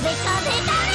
ベ食べ预备，